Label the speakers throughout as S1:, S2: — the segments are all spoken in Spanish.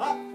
S1: up.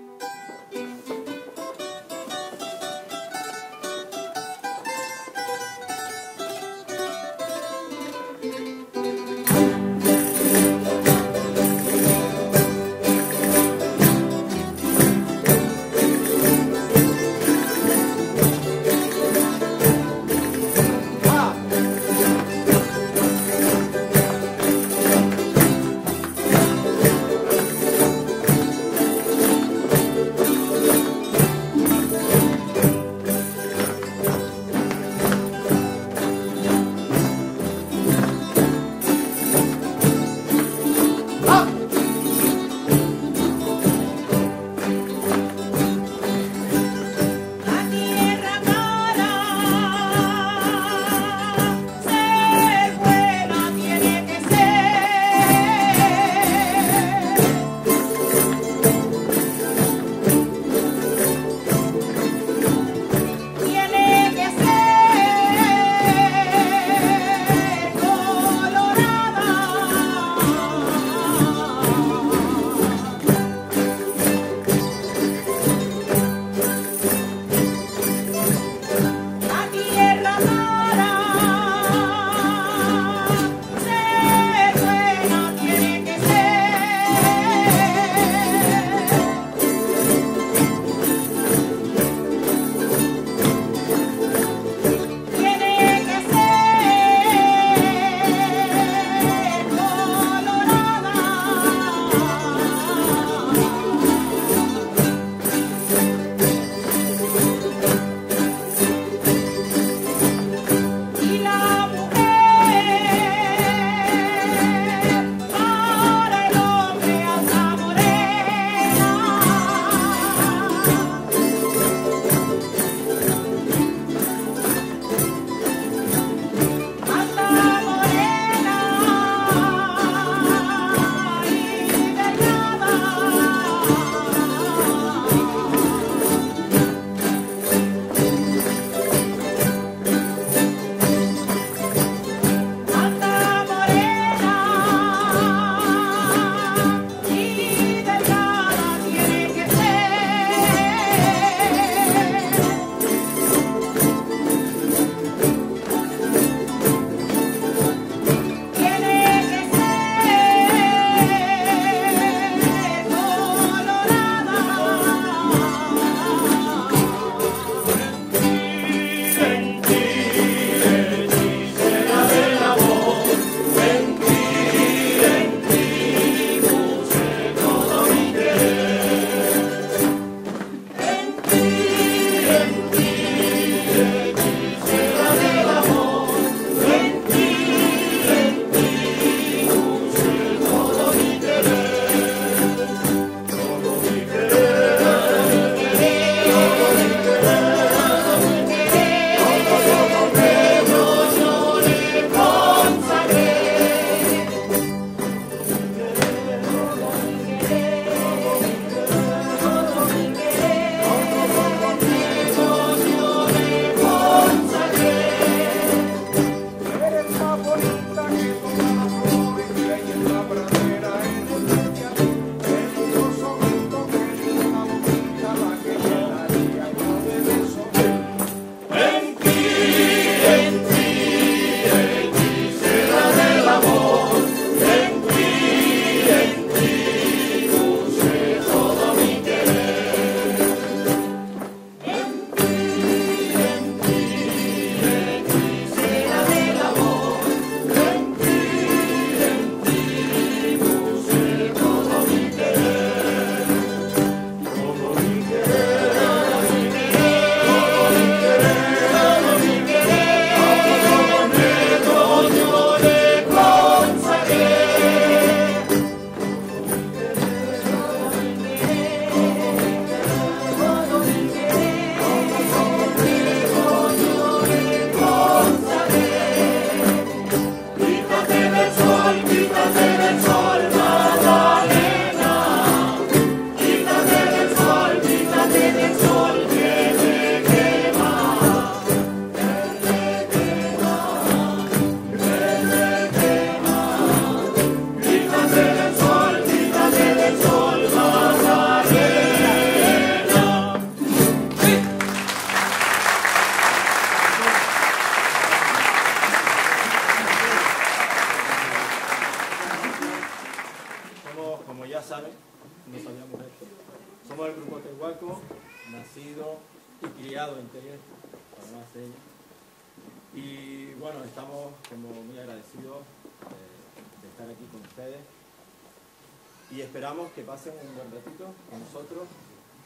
S1: Pasen un buen ratito con nosotros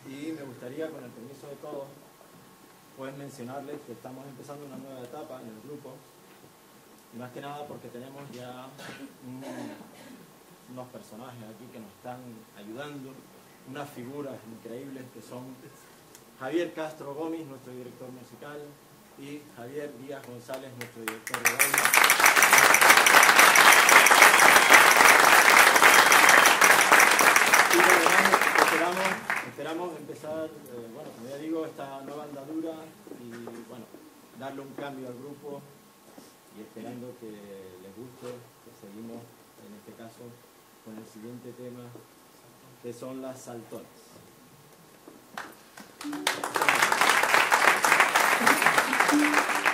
S1: y me gustaría, con el permiso de todos, pues mencionarles que estamos empezando una nueva etapa en el grupo más que nada porque tenemos ya unos personajes aquí que nos están ayudando, unas figuras increíbles que son Javier Castro Gómez, nuestro director musical, y Javier Díaz González, nuestro director de baile. Y esperamos, empezar, eh, bueno, como ya digo, esta nueva andadura y bueno, darle un cambio al grupo y esperando que les guste, que seguimos en este caso con el siguiente tema que son las saltones.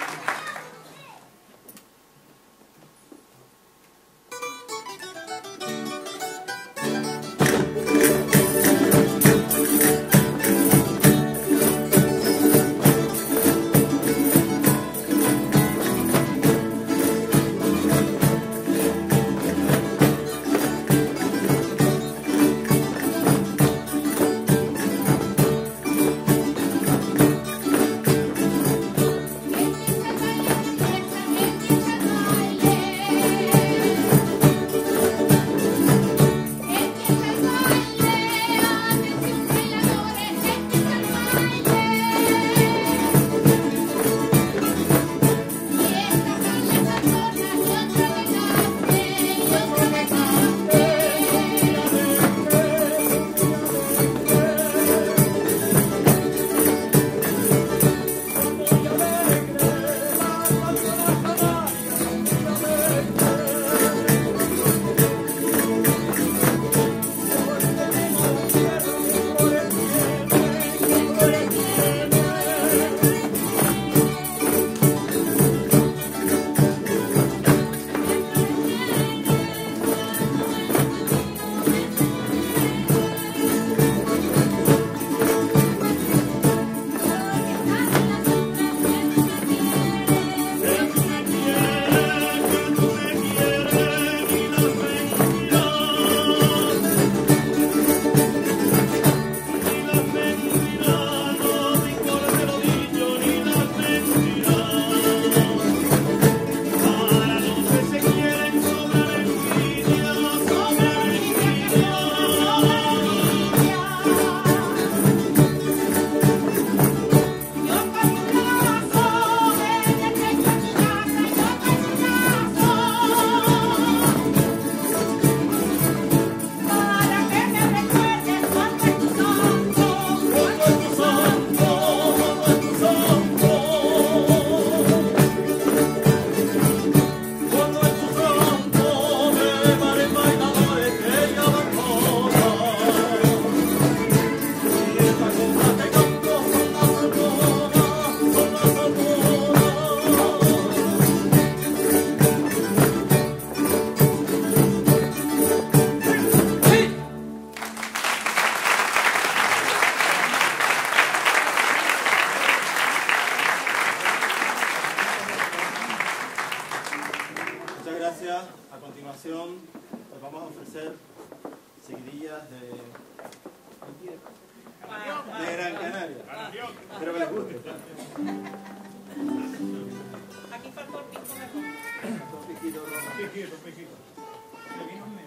S2: Se me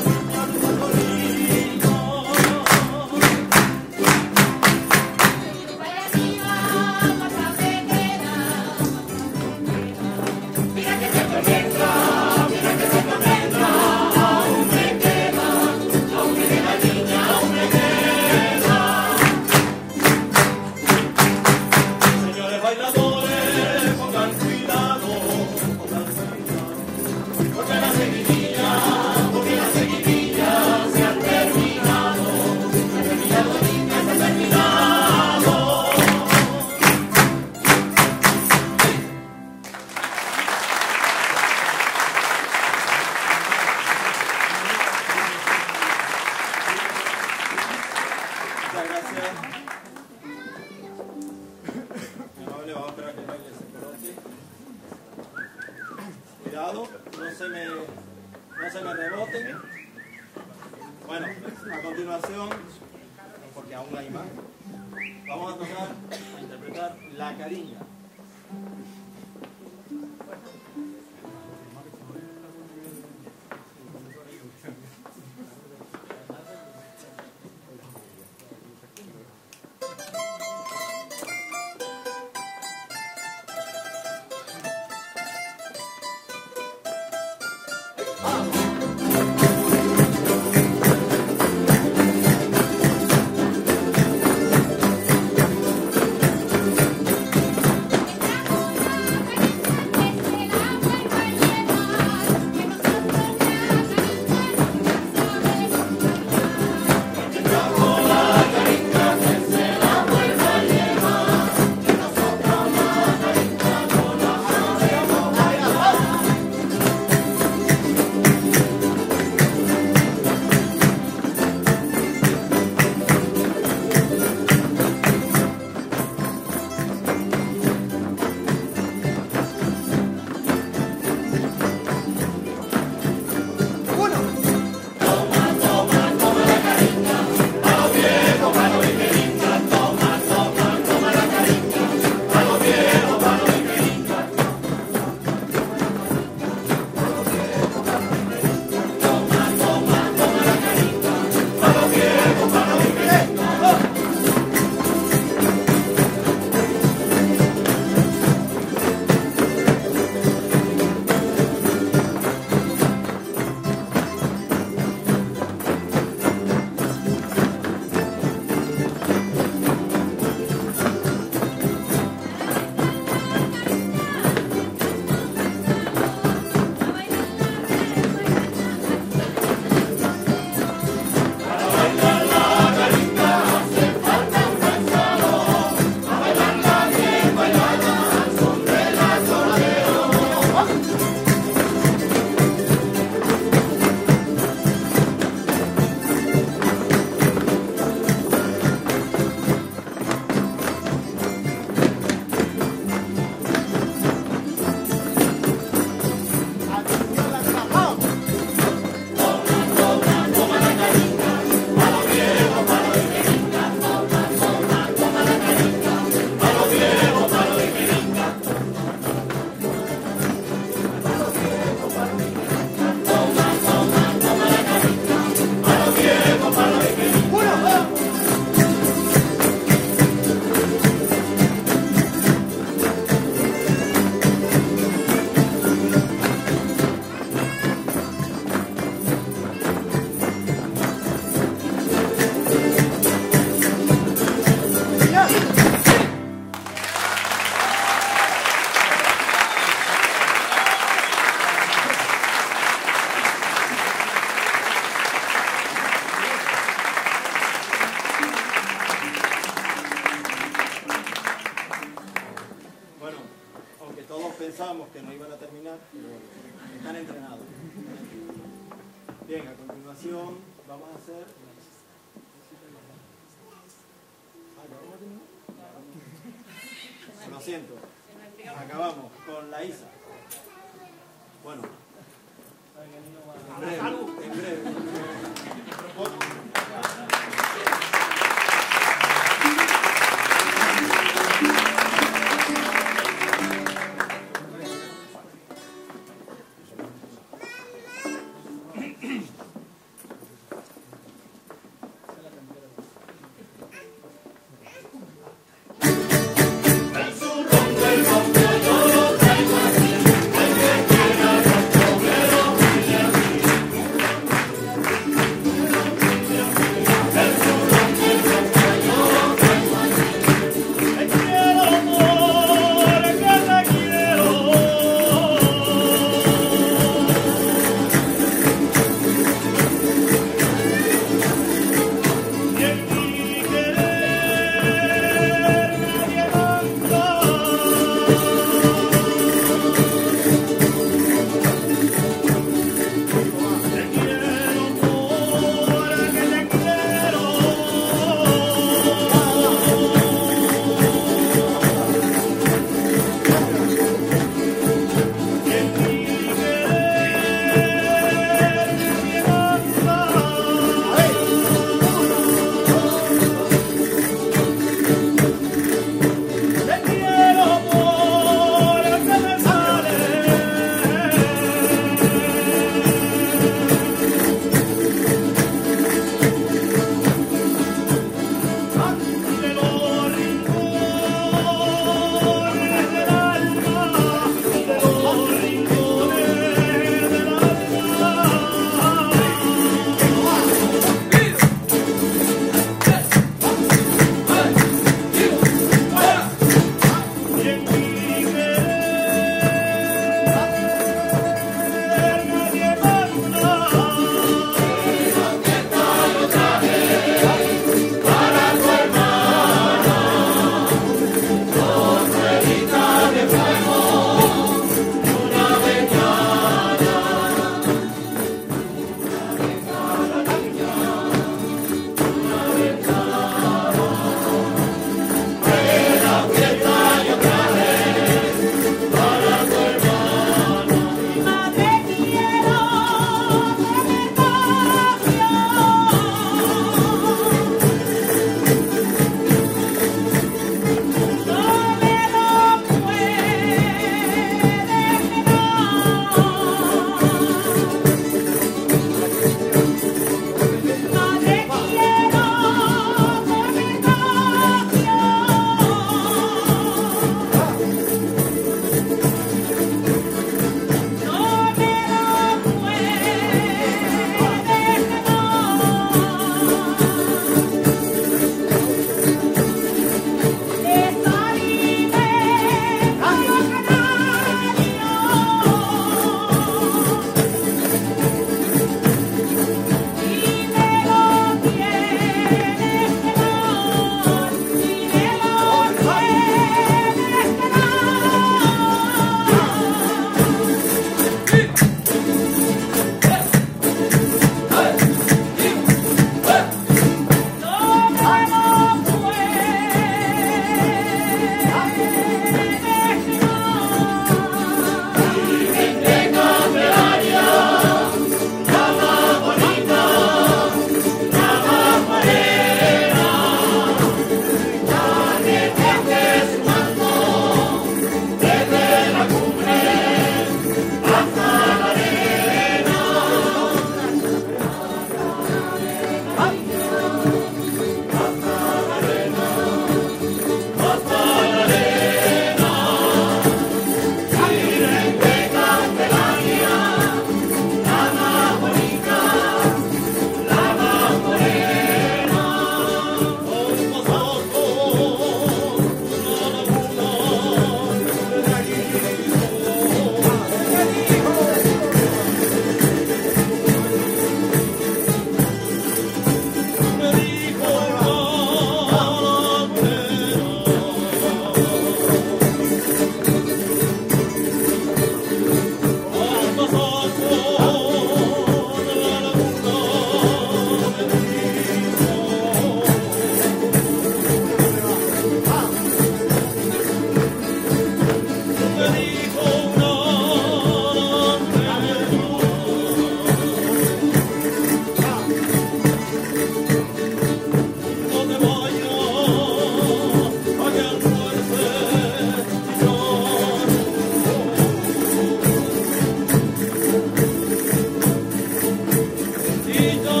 S1: bendito.